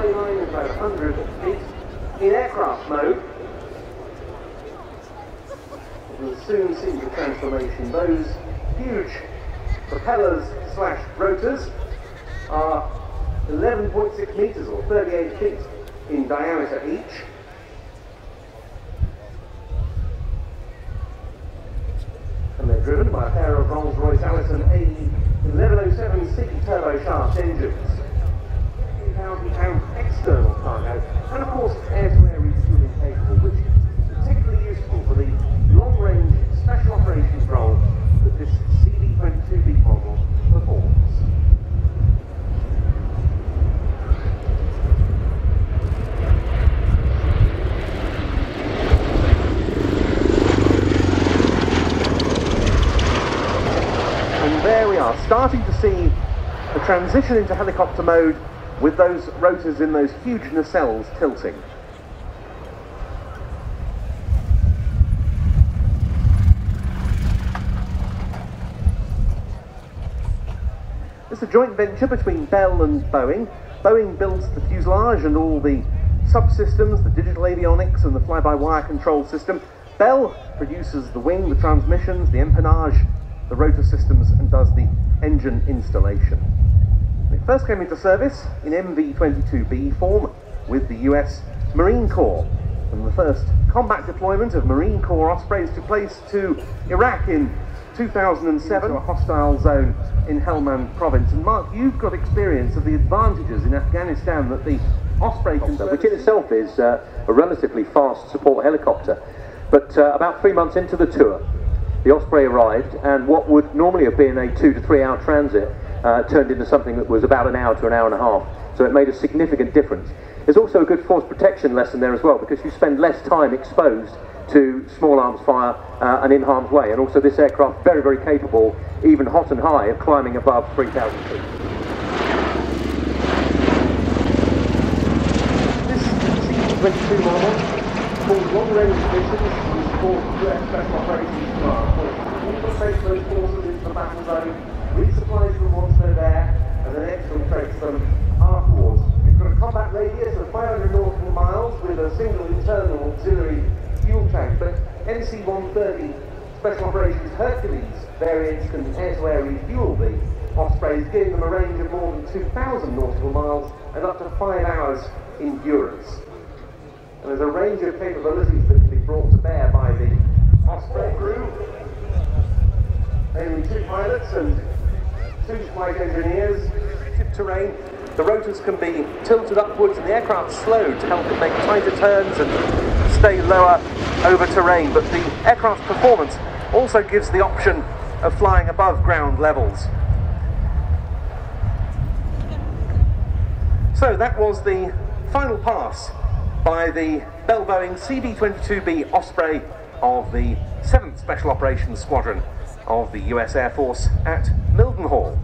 runway line about 100 feet in aircraft mode. You'll soon see the transformation. Those huge propellers slash rotors are 11.6 metres or 38 feet in diameter each. And they're driven by a pair of Rolls-Royce Allison A1107C turboshaft engines. Are, starting to see the transition into helicopter mode with those rotors in those huge nacelles tilting. It's a joint venture between Bell and Boeing. Boeing builds the fuselage and all the subsystems, the digital avionics and the fly-by-wire control system. Bell produces the wing, the transmissions, the empennage, the rotor systems and does the engine installation. It first came into service in MV-22B form with the US Marine Corps. And the first combat deployment of Marine Corps Ospreys took place to Iraq in 2007, a hostile zone in Helmand province. And Mark, you've got experience of the advantages in Afghanistan that the Osprey can which in itself is uh, a relatively fast support helicopter. But uh, about three months into the tour, the Osprey arrived, and what would normally have been a two to three hour transit uh, turned into something that was about an hour to an hour and a half. So it made a significant difference. There's also a good force protection lesson there as well, because you spend less time exposed to small arms fire uh, and in harm's way. And also this aircraft very, very capable, even hot and high, of climbing above 3,000 feet. This CV22 model called Long Range Missions is US Special Operations Infiltrates those forces into the battle zone, resupplies them once they're there, and then exfiltrates them afterwards. It's got a combat radius of 500 nautical miles with a single internal auxiliary fuel tank, but MC-130 Special Operations Hercules variants can air-to-air refuel the Ospreys, giving them a range of more than 2,000 nautical miles and up to five hours endurance. And there's a range of capabilities that can be brought to bear by the Osprey crew. Pilots and two flight engineers. Terrain. The rotors can be tilted upwards and the aircraft slowed to help it make tighter turns and stay lower over terrain. But the aircraft's performance also gives the option of flying above ground levels. So that was the final pass by the Bell Boeing CV-22B Osprey of the 7th Special Operations Squadron of the US Air Force at Mildenhall.